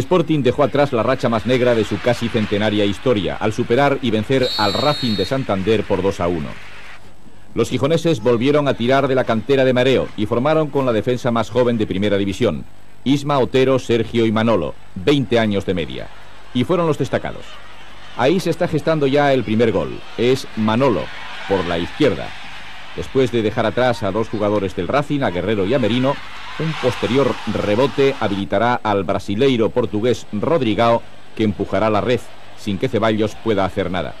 Sporting dejó atrás la racha más negra de su casi centenaria historia al superar y vencer al Racing de Santander por 2 a 1. Los gijoneses volvieron a tirar de la cantera de mareo y formaron con la defensa más joven de primera división, Isma, Otero, Sergio y Manolo, 20 años de media. Y fueron los destacados. Ahí se está gestando ya el primer gol. Es Manolo, por la izquierda. Después de dejar atrás a dos jugadores del Racing, a Guerrero y a Merino, un posterior rebote habilitará al brasileiro portugués Rodrigao, que empujará la red sin que Ceballos pueda hacer nada.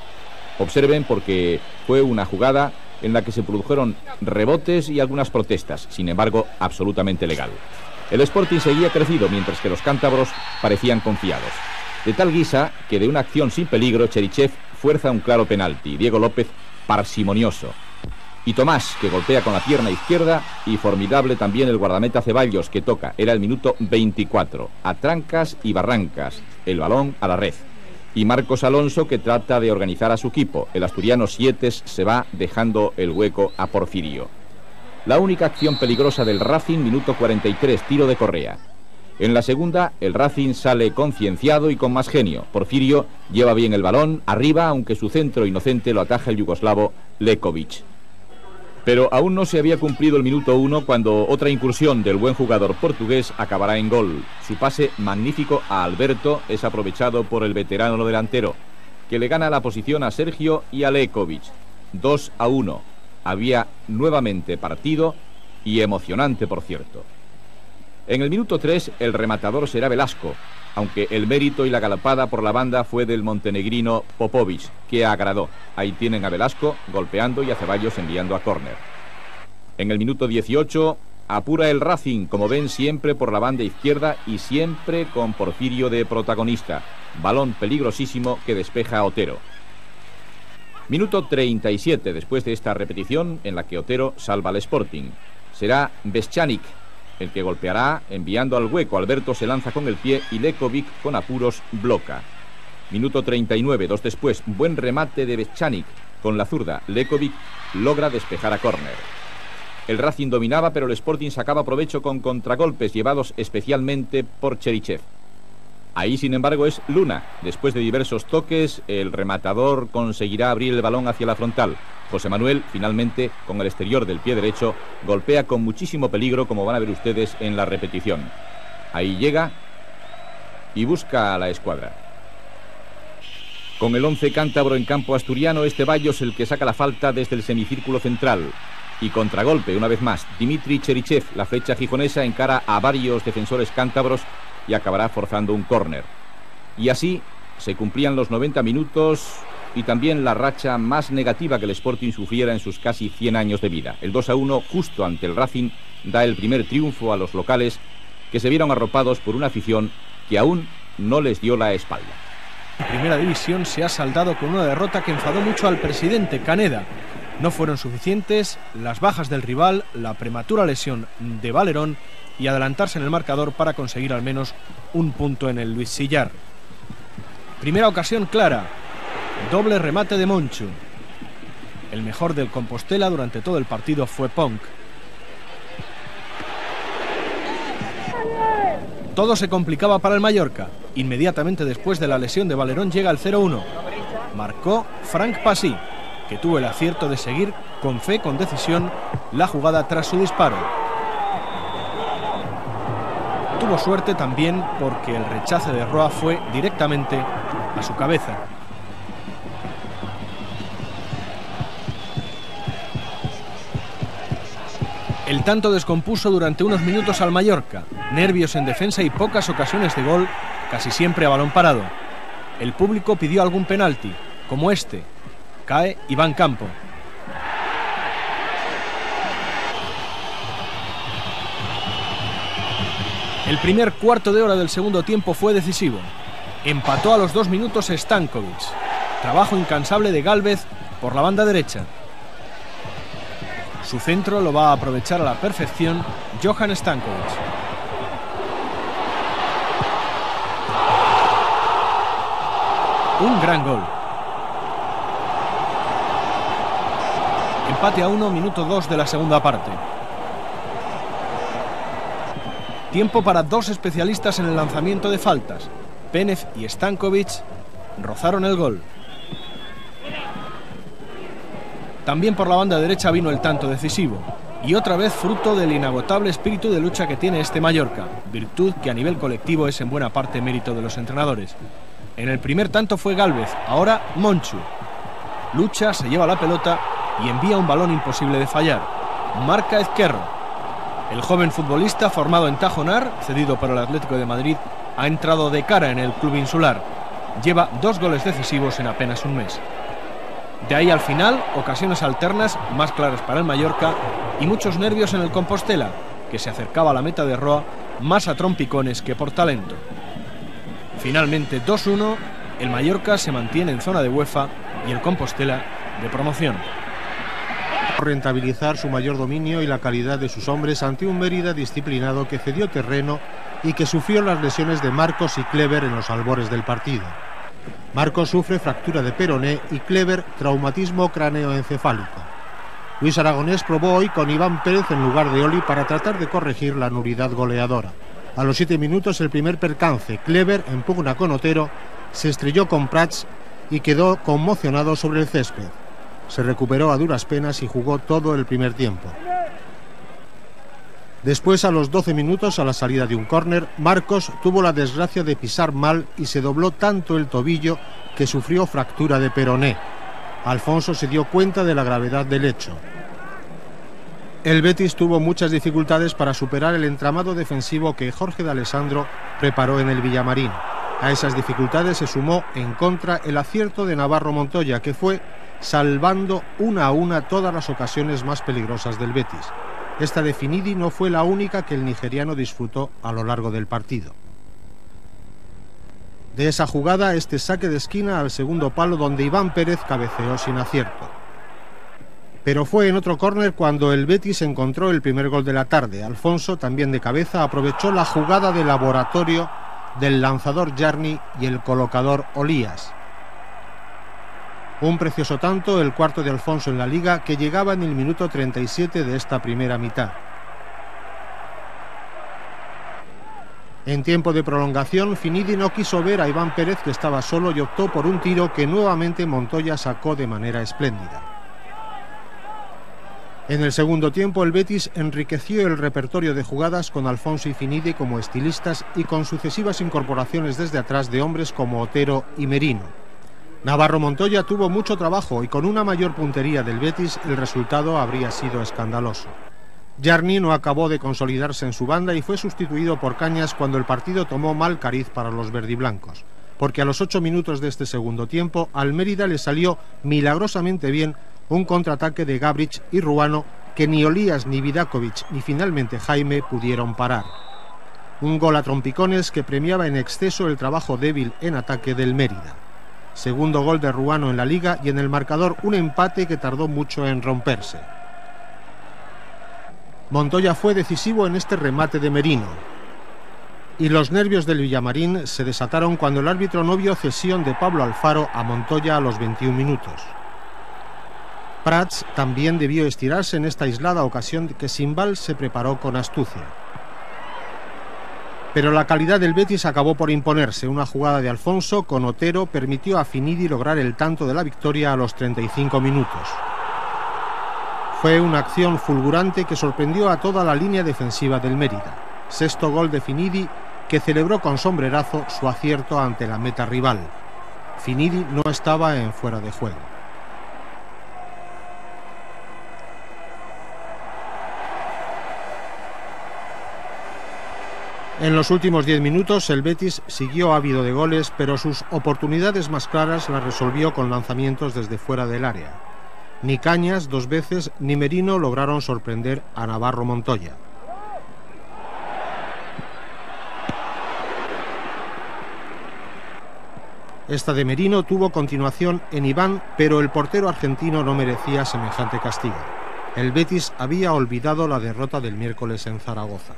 Observen porque fue una jugada en la que se produjeron rebotes y algunas protestas, sin embargo, absolutamente legal. El Sporting seguía crecido mientras que los cántabros parecían confiados. De tal guisa que de una acción sin peligro, Cherichev fuerza un claro penalti. Diego López parsimonioso. Y Tomás, que golpea con la pierna izquierda, y formidable también el guardameta Ceballos, que toca. Era el minuto 24. A trancas y barrancas. El balón a la red y Marcos Alonso que trata de organizar a su equipo. El asturiano Sietes se va dejando el hueco a Porfirio. La única acción peligrosa del Racing, minuto 43, tiro de Correa. En la segunda, el Racing sale concienciado y con más genio. Porfirio lleva bien el balón, arriba, aunque su centro inocente lo ataja el yugoslavo Lekovic. Pero aún no se había cumplido el minuto uno cuando otra incursión del buen jugador portugués acabará en gol. Su pase magnífico a Alberto es aprovechado por el veterano delantero, que le gana la posición a Sergio y a Lekovic. 2 a 1. Había nuevamente partido y emocionante, por cierto. En el minuto 3 el rematador será Velasco, aunque el mérito y la galopada por la banda fue del montenegrino Popovic, que agradó. Ahí tienen a Velasco golpeando y a Ceballos enviando a córner. En el minuto 18 apura el Racing, como ven siempre por la banda izquierda y siempre con Porfirio de protagonista. Balón peligrosísimo que despeja a Otero. Minuto 37 después de esta repetición en la que Otero salva al Sporting. Será Beschanik el que golpeará enviando al hueco. Alberto se lanza con el pie y Lekovic con apuros bloca. Minuto 39, dos después, buen remate de Bechanik con la zurda. Lekovic logra despejar a córner. El Racing dominaba, pero el Sporting sacaba provecho con contragolpes llevados especialmente por Cherichev. Ahí, sin embargo, es Luna. Después de diversos toques, el rematador conseguirá abrir el balón hacia la frontal. José Manuel, finalmente, con el exterior del pie derecho, golpea con muchísimo peligro, como van a ver ustedes en la repetición. Ahí llega y busca a la escuadra. Con el 11 cántabro en campo asturiano, este es el que saca la falta desde el semicírculo central. Y contragolpe, una vez más, Dimitri Cherichev, la flecha gijonesa, encara a varios defensores cántabros y acabará forzando un córner. Y así se cumplían los 90 minutos y también la racha más negativa que el Sporting sufriera en sus casi 100 años de vida. El 2 a 1, justo ante el Racing, da el primer triunfo a los locales que se vieron arropados por una afición que aún no les dio la espalda. La primera división se ha saldado con una derrota que enfadó mucho al presidente Caneda. No fueron suficientes las bajas del rival, la prematura lesión de Valerón y adelantarse en el marcador para conseguir al menos un punto en el Luis Sillar. Primera ocasión clara, doble remate de Monchu. El mejor del Compostela durante todo el partido fue Punk. Todo se complicaba para el Mallorca. Inmediatamente después de la lesión de Valerón llega el 0-1. Marcó Frank Passy, que tuvo el acierto de seguir con fe, con decisión, la jugada tras su disparo. Tuvo suerte también porque el rechace de Roa fue directamente a su cabeza. El tanto descompuso durante unos minutos al Mallorca, nervios en defensa y pocas ocasiones de gol, casi siempre a balón parado. El público pidió algún penalti, como este. Cae Iván Campo. El primer cuarto de hora del segundo tiempo fue decisivo. Empató a los dos minutos Stankovic. Trabajo incansable de Galvez por la banda derecha. Su centro lo va a aprovechar a la perfección Johan Stankovic. Un gran gol. Empate a uno, minuto dos de la segunda parte. Tiempo para dos especialistas en el lanzamiento de faltas. Pénez y Stankovic rozaron el gol. También por la banda derecha vino el tanto decisivo, y otra vez fruto del inagotable espíritu de lucha que tiene este Mallorca, virtud que a nivel colectivo es en buena parte mérito de los entrenadores. En el primer tanto fue Galvez, ahora Monchu. Lucha, se lleva la pelota y envía un balón imposible de fallar. Marca Ezquerro. El joven futbolista formado en Tajonar, cedido por el Atlético de Madrid, ha entrado de cara en el club insular. Lleva dos goles decisivos en apenas un mes. De ahí al final, ocasiones alternas más claras para el Mallorca y muchos nervios en el Compostela, que se acercaba a la meta de Roa más a trompicones que por talento. Finalmente 2-1, el Mallorca se mantiene en zona de UEFA y el Compostela de promoción. Rentabilizar su mayor dominio y la calidad de sus hombres ante un Mérida disciplinado que cedió terreno y que sufrió las lesiones de Marcos y Clever en los albores del partido. Marcos sufre fractura de peroné y Clever traumatismo cráneoencefálico. Luis Aragonés probó hoy con Iván Pérez en lugar de Oli para tratar de corregir la nulidad goleadora. A los siete minutos el primer percance, Clever en pugna con Otero, se estrelló con Prats y quedó conmocionado sobre el césped. Se recuperó a duras penas y jugó todo el primer tiempo. Después, a los 12 minutos, a la salida de un córner, Marcos tuvo la desgracia de pisar mal y se dobló tanto el tobillo que sufrió fractura de peroné. Alfonso se dio cuenta de la gravedad del hecho. El Betis tuvo muchas dificultades para superar el entramado defensivo que Jorge de Alessandro preparó en el Villamarín. A esas dificultades se sumó en contra el acierto de Navarro Montoya, que fue salvando una a una todas las ocasiones más peligrosas del Betis. Esta de Finidi no fue la única que el nigeriano disfrutó a lo largo del partido. De esa jugada, este saque de esquina al segundo palo donde Iván Pérez cabeceó sin acierto. Pero fue en otro córner cuando el Betis encontró el primer gol de la tarde. Alfonso, también de cabeza, aprovechó la jugada de laboratorio del lanzador Jarni y el colocador Olías. Un precioso tanto el cuarto de Alfonso en la liga que llegaba en el minuto 37 de esta primera mitad. En tiempo de prolongación, Finidi no quiso ver a Iván Pérez que estaba solo y optó por un tiro que nuevamente Montoya sacó de manera espléndida. En el segundo tiempo, el Betis enriqueció el repertorio de jugadas con Alfonso y Finidi como estilistas y con sucesivas incorporaciones desde atrás de hombres como Otero y Merino. Navarro Montoya tuvo mucho trabajo y con una mayor puntería del Betis el resultado habría sido escandaloso. Jarni no acabó de consolidarse en su banda y fue sustituido por Cañas cuando el partido tomó mal cariz para los verdiblancos, porque a los ocho minutos de este segundo tiempo al Mérida le salió milagrosamente bien un contraataque de Gabrich y Ruano que ni Olías ni Vidakovic ni finalmente Jaime pudieron parar. Un gol a trompicones que premiaba en exceso el trabajo débil en ataque del Mérida. Segundo gol de Ruano en la liga y en el marcador un empate que tardó mucho en romperse. Montoya fue decisivo en este remate de Merino. Y los nervios del Villamarín se desataron cuando el árbitro no vio cesión de Pablo Alfaro a Montoya a los 21 minutos. Prats también debió estirarse en esta aislada ocasión que Simbal se preparó con astucia. Pero la calidad del Betis acabó por imponerse. Una jugada de Alfonso con Otero permitió a Finidi lograr el tanto de la victoria a los 35 minutos. Fue una acción fulgurante que sorprendió a toda la línea defensiva del Mérida. Sexto gol de Finidi que celebró con sombrerazo su acierto ante la meta rival. Finidi no estaba en fuera de juego. En los últimos 10 minutos el Betis siguió ávido de goles, pero sus oportunidades más claras las resolvió con lanzamientos desde fuera del área. Ni Cañas dos veces ni Merino lograron sorprender a Navarro Montoya. Esta de Merino tuvo continuación en Iván, pero el portero argentino no merecía semejante castigo. El Betis había olvidado la derrota del miércoles en Zaragoza.